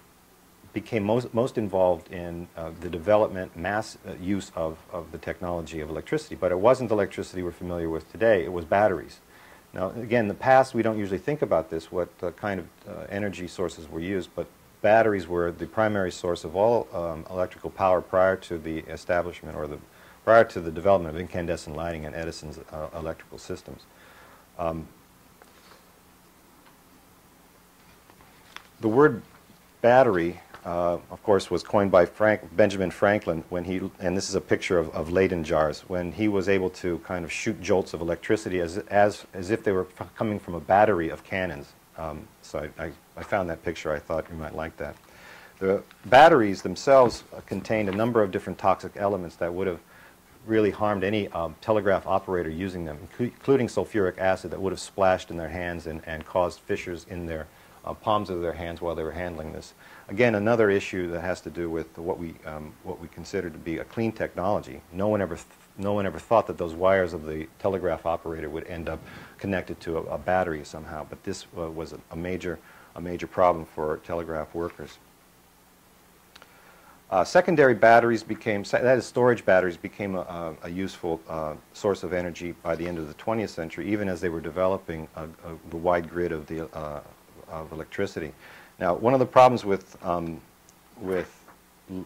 became most, most involved in uh, the development, mass uh, use of, of the technology of electricity. But it wasn't electricity we're familiar with today, it was batteries. Now, again, in the past, we don't usually think about this, what uh, kind of uh, energy sources were used, but batteries were the primary source of all um, electrical power prior to the establishment or the, prior to the development of incandescent lighting and Edison's uh, electrical systems. Um, the word battery uh, of course, was coined by Frank, Benjamin Franklin when he, and this is a picture of, of Leyden jars, when he was able to kind of shoot jolts of electricity as, as, as if they were coming from a battery of cannons. Um, so I, I, I, found that picture. I thought you might like that. The batteries themselves contained a number of different toxic elements that would have really harmed any um, telegraph operator using them, including sulfuric acid that would have splashed in their hands and, and caused fissures in their uh, palms of their hands while they were handling this. Again, another issue that has to do with what we, um, what we consider to be a clean technology. No one, ever no one ever thought that those wires of the telegraph operator would end up connected to a, a battery somehow, but this uh, was a, a, major, a major problem for telegraph workers. Uh, secondary batteries became, that is storage batteries, became a, a useful uh, source of energy by the end of the 20th century, even as they were developing the wide grid of, the, uh, of electricity. Now, one of the problems with, um, with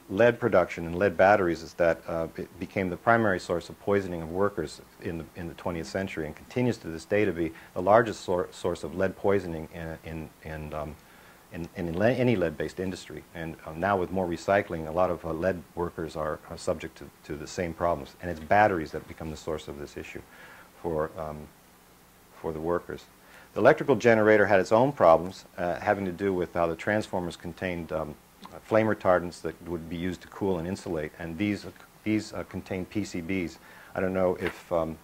lead production and lead batteries is that uh, it became the primary source of poisoning of workers in the, in the 20th century and continues to this day to be the largest sor source of lead poisoning in, in, in, um, in, in le any lead-based industry. And uh, now with more recycling, a lot of uh, lead workers are, are subject to, to the same problems. And it's batteries that become the source of this issue for, um, for the workers. The electrical generator had its own problems, uh, having to do with how the transformers contained um, flame retardants that would be used to cool and insulate, and these, uh, these uh, contain PCBs. I don't know if, um,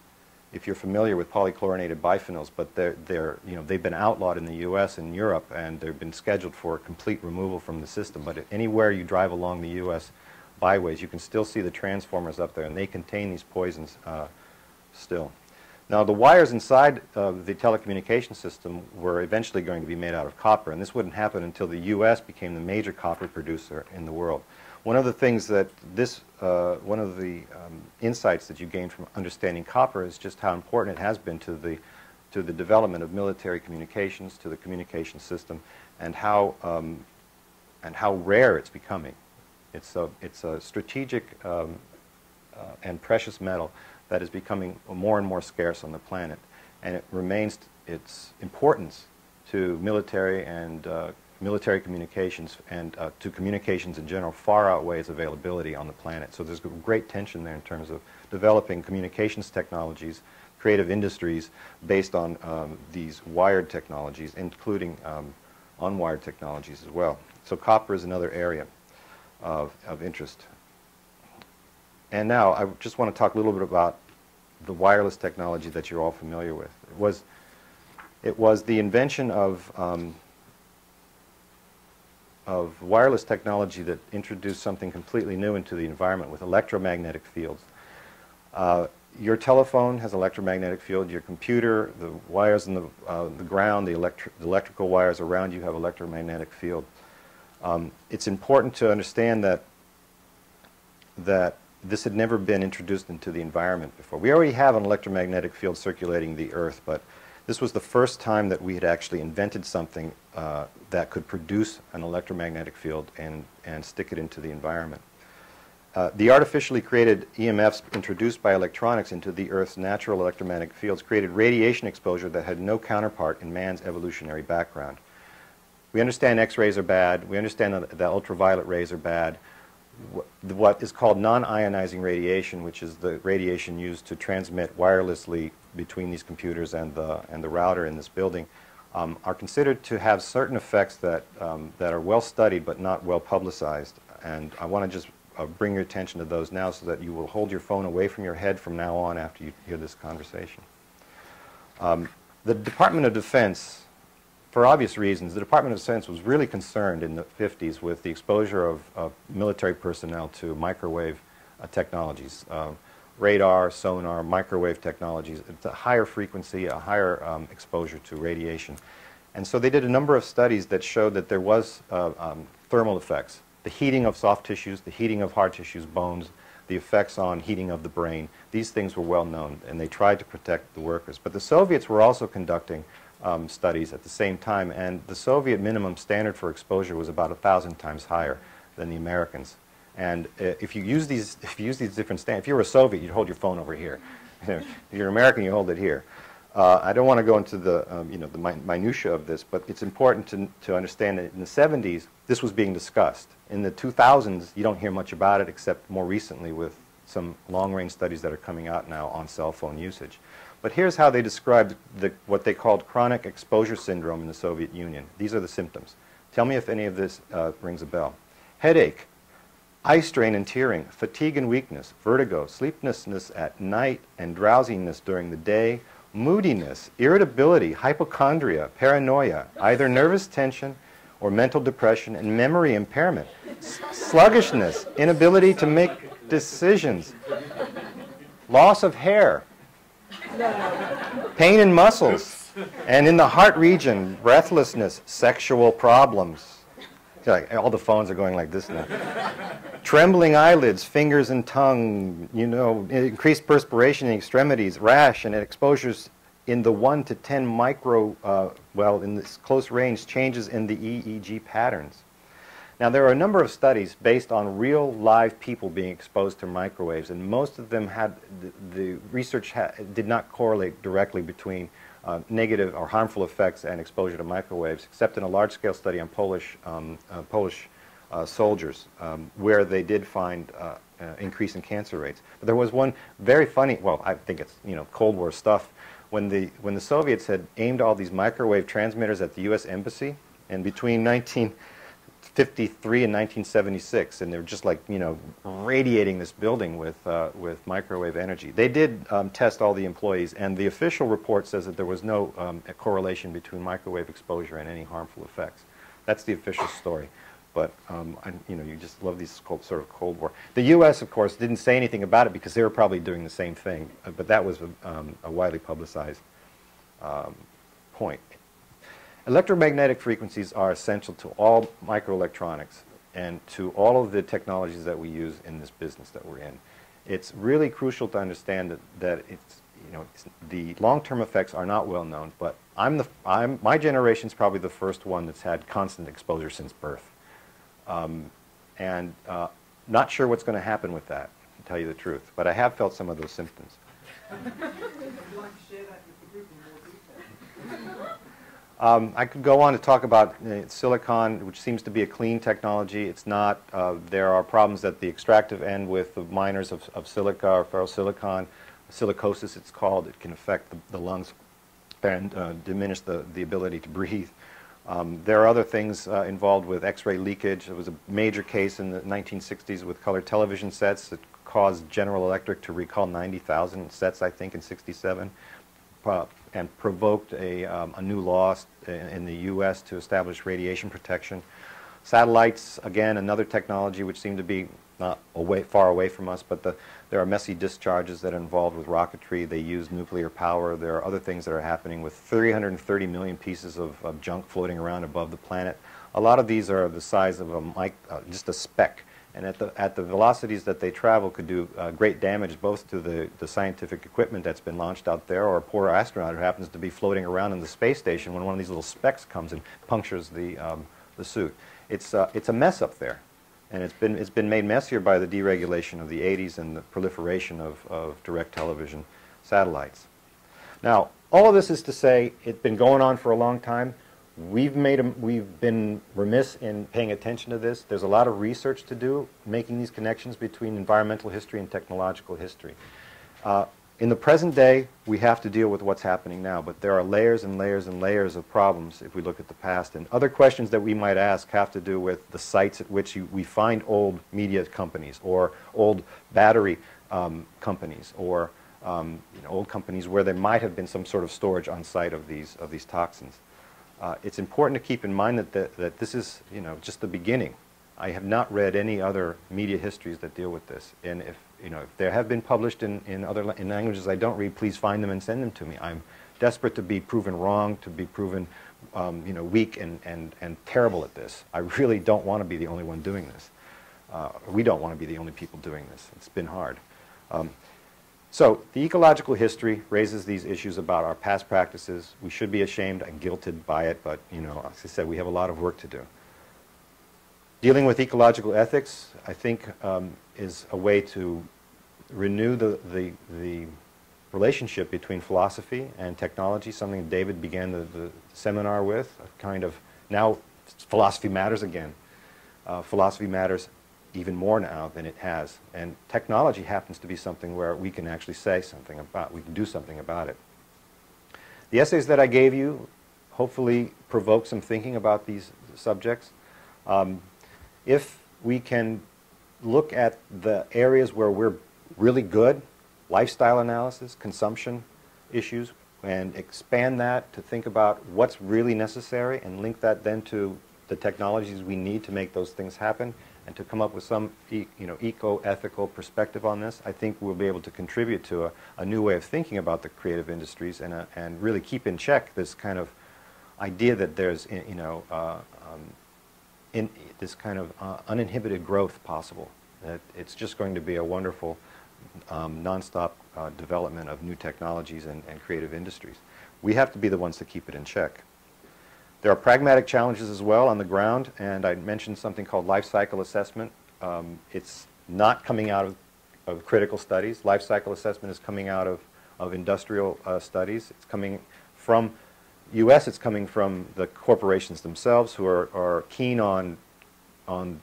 if you're familiar with polychlorinated biphenyls, but they're, they're, you know, they've been outlawed in the U.S. and Europe, and they've been scheduled for complete removal from the system. But anywhere you drive along the U.S. byways, you can still see the transformers up there, and they contain these poisons uh, still. Now, the wires inside of the telecommunication system were eventually going to be made out of copper, and this wouldn't happen until the U.S. became the major copper producer in the world. One of the things that this, uh, one of the um, insights that you gain from understanding copper is just how important it has been to the, to the development of military communications, to the communication system, and how, um, and how rare it's becoming. It's a, it's a strategic um, and precious metal that is becoming more and more scarce on the planet. And it remains its importance to military and uh, military communications and uh, to communications in general far outweighs availability on the planet. So there's great tension there in terms of developing communications technologies, creative industries based on um, these wired technologies, including um, unwired technologies as well. So copper is another area of, of interest. And now I just want to talk a little bit about the wireless technology that you're all familiar with. It was, it was the invention of, um, of wireless technology that introduced something completely new into the environment with electromagnetic fields. Uh, your telephone has electromagnetic field. Your computer, the wires in the, uh, the ground, the, electri the electrical wires around you have electromagnetic field. Um, it's important to understand that that this had never been introduced into the environment before. We already have an electromagnetic field circulating the Earth, but this was the first time that we had actually invented something uh, that could produce an electromagnetic field and, and stick it into the environment. Uh, the artificially created EMFs introduced by electronics into the Earth's natural electromagnetic fields created radiation exposure that had no counterpart in man's evolutionary background. We understand X-rays are bad. We understand that the ultraviolet rays are bad. Wh- What is called non-ionizing radiation, which is the radiation used to transmit wirelessly between these computers and the, and the router in this building, um, are considered to have certain effects that, um, that are well studied but not well publicized. And I want to just uh, bring your attention to those now so that you will hold your phone away from your head from now on after you hear this conversation. Um, the Department of Defense, for obvious reasons, the Department of Defense was really concerned in the 50s with the exposure of, of military personnel to microwave uh, technologies. Uh, radar, sonar, microwave technologies, it's a higher frequency, a higher um, exposure to radiation. And so they did a number of studies that showed that there was uh, um, thermal effects. The heating of soft tissues, the heating of hard tissues, bones, the effects on heating of the brain. These things were well known, and they tried to protect the workers. But the Soviets were also conducting um, studies at the same time, and the Soviet minimum standard for exposure was about a thousand times higher than the Americans. And uh, if you use these, if you use these different standards, if you were a Soviet, you'd hold your phone over here. if you're American, you hold it here. Uh, I don't want to go into the, um, you know, the min- minutia of this, but it's important to, to understand that in the 70s, this was being discussed. In the 2000s, you don't hear much about it except more recently with some long-range studies that are coming out now on cell phone usage. But here's how they described the, what they called chronic exposure syndrome in the Soviet Union. These are the symptoms. Tell me if any of this uh, rings a bell. Headache, eye strain and tearing, fatigue and weakness, vertigo, sleeplessness at night, and drowsiness during the day, moodiness, irritability, hypochondria, paranoia, either nervous tension or mental depression, and memory impairment, sluggishness, inability to make decisions, loss of hair, pain in muscles, and in the heart region, breathlessness, sexual problems. Like, all the phones are going like this now. Trembling eyelids, fingers and tongue, you know, increased perspiration in extremities, rash, and exposures in the 1 to 10 micro, uh, well, in this close range, changes in the EEG patterns. Now, there are a number of studies based on real live people being exposed to microwaves, and most of them had the, the research ha- did not correlate directly between uh, negative or harmful effects and exposure to microwaves, except in a large-scale study on Polish um, uh, Polish uh, soldiers, um, where they did find uh, uh, increase in cancer rates. But there was one very funny. Well, I think it's you know Cold War stuff. When the when the Soviets had aimed all these microwave transmitters at the U.S. embassy, and between 1953 and 1976, and they were just like you know radiating this building with uh, with microwave energy. They did um, test all the employees, and the official report says that there was no um, correlation between microwave exposure and any harmful effects. That's the official story. But um, I, you know, you just love these cold, sort of Cold War. The U.S., of course, didn't say anything about it because they were probably doing the same thing. Uh, but that was a, um, a widely publicized um, point. Electromagnetic frequencies are essential to all microelectronics and to all of the technologies that we use in this business that we're in. It's really crucial to understand that, that it's, you know, it's, the long-term effects are not well known, but I'm the, I'm, my generation's probably the first one that's had constant exposure since birth. Um, and uh, not sure what's going to happen with that, to tell you the truth. But I have felt some of those symptoms. Um, I could go on to talk about uh, silicon, which seems to be a clean technology. It's not. Uh, there are problems at the extractive end with the miners of, of silica or ferrosilicon. Silicosis, it's called. It can affect the, the lungs and uh, diminish the, the ability to breathe. Um, there are other things uh, involved with X-ray leakage. There was a major case in the 1960s with color television sets that caused General Electric to recall 90,000 sets, I think, in 67, uh, and provoked a, um, a new law in, in the U.S. to establish radiation protection. Satellites, again, another technology which seemed to be not away, far away from us, but the, there are messy discharges that are involved with rocketry. They use nuclear power. There are other things that are happening with 330 million pieces of, of junk floating around above the planet. A lot of these are the size of a mic, uh, just a speck. And at the, at the velocities that they travel could do uh, great damage both to the, the scientific equipment that's been launched out there or a poor astronaut who happens to be floating around in the space station when one of these little specks comes and punctures the, um, the suit. It's, uh, it's a mess up there. And it's been, it's been made messier by the deregulation of the 80s and the proliferation of, of direct television satellites. Now, all of this is to say it's been going on for a long time. We've made a, we've been remiss in paying attention to this. There's a lot of research to do making these connections between environmental history and technological history. Uh, in the present day, we have to deal with what's happening now, but there are layers and layers and layers of problems if we look at the past. And other questions that we might ask have to do with the sites at which you, we find old media companies or old battery um, companies or um, you know, old companies where there might have been some sort of storage on site of these, of these toxins. Uh, it's important to keep in mind that, the, that this is you know, just the beginning. I have not read any other media histories that deal with this. And if, you know, if there have been published in, in other in languages I don't read, please find them and send them to me. I'm desperate to be proven wrong, to be proven um, you know, weak and, and, and terrible at this. I really don't want to be the only one doing this. Uh, we don't want to be the only people doing this. It's been hard. Um, so the ecological history raises these issues about our past practices. We should be ashamed and guilted by it, but you know, as I said, we have a lot of work to do. Dealing with ecological ethics, I think, um, is a way to renew the, the, the relationship between philosophy and technology, something David began the, the seminar with, a kind of now philosophy matters again. Uh, philosophy matters even more now than it has. And technology happens to be something where we can actually say something about, we can do something about it. The essays that I gave you hopefully provoke some thinking about these subjects. Um, if we can look at the areas where we're really good, lifestyle analysis, consumption issues, and expand that to think about what's really necessary and link that then to the technologies we need to make those things happen, and to come up with some you know, eco-ethical perspective on this, I think we'll be able to contribute to a, a new way of thinking about the creative industries and, a, and really keep in check this kind of idea that there's, you know, uh, um, in this kind of uh, uninhibited growth possible. That it's just going to be a wonderful um, nonstop uh, development of new technologies and, and creative industries. We have to be the ones to keep it in check. There are pragmatic challenges as well on the ground, and I mentioned something called life cycle assessment. Um, it's not coming out of, of, critical studies. Life cycle assessment is coming out of, of industrial uh, studies. It's coming from U.S., it's coming from the corporations themselves who are, are keen on, on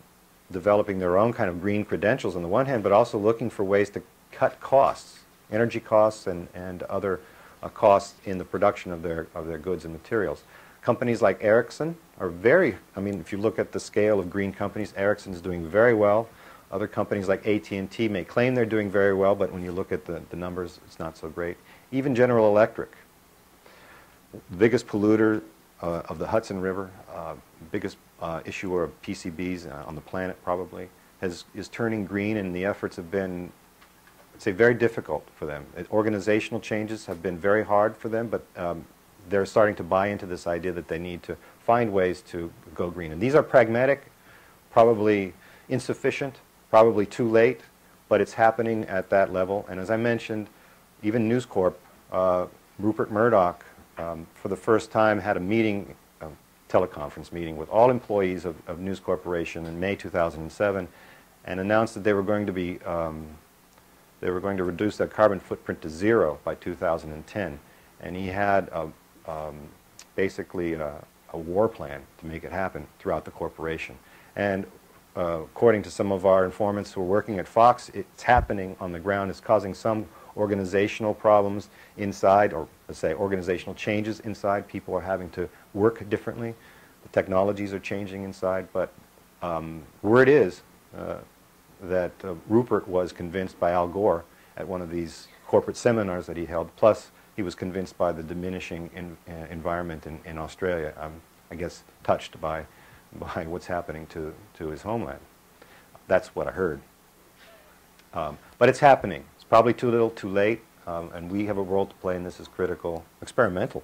developing their own kind of green credentials on the one hand, but also looking for ways to cut costs, energy costs and, and other uh, costs in the production of their, of their goods and materials. Companies like Ericsson are very, I mean, if you look at the scale of green companies, Ericsson is doing very well. Other companies like AT&T may claim they're doing very well, but when you look at the, the numbers, it's not so great. Even General Electric, biggest polluter uh, of the Hudson River, uh, biggest uh, issuer of PCBs uh, on the planet probably, has, is turning green and the efforts have been, I'd say, very difficult for them. Organizational changes have been very hard for them, but um, they're starting to buy into this idea that they need to find ways to go green. And these are pragmatic, probably insufficient, probably too late, but it's happening at that level. And as I mentioned, even News Corp, uh, Rupert Murdoch, um, for the first time had a meeting, a teleconference meeting with all employees of, of News Corporation in May 2007 and announced that they were going to be um, they were going to reduce their carbon footprint to zero by 2010. And he had a, um, basically a, a, war plan to make it happen throughout the corporation. And uh, according to some of our informants who are working at Fox, it's happening on the ground. It's causing some organizational problems inside, or let's say organizational changes inside. People are having to work differently. The technologies are changing inside. But um, word is uh, that uh, Rupert was convinced by Al Gore at one of these corporate seminars that he held, plus he was convinced by the diminishing in, uh, environment in, in Australia. I'm, I guess, touched by, by what's happening to, to his homeland. That's what I heard. Um, but it's happening. It's probably too little, too late, um, and we have a role to play, and this is critical. Experimental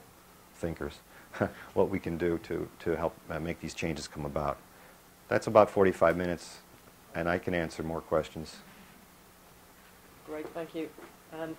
thinkers, what we can do to, to help uh, make these changes come about. That's about 45 minutes, and I can answer more questions. Great, thank you. Um,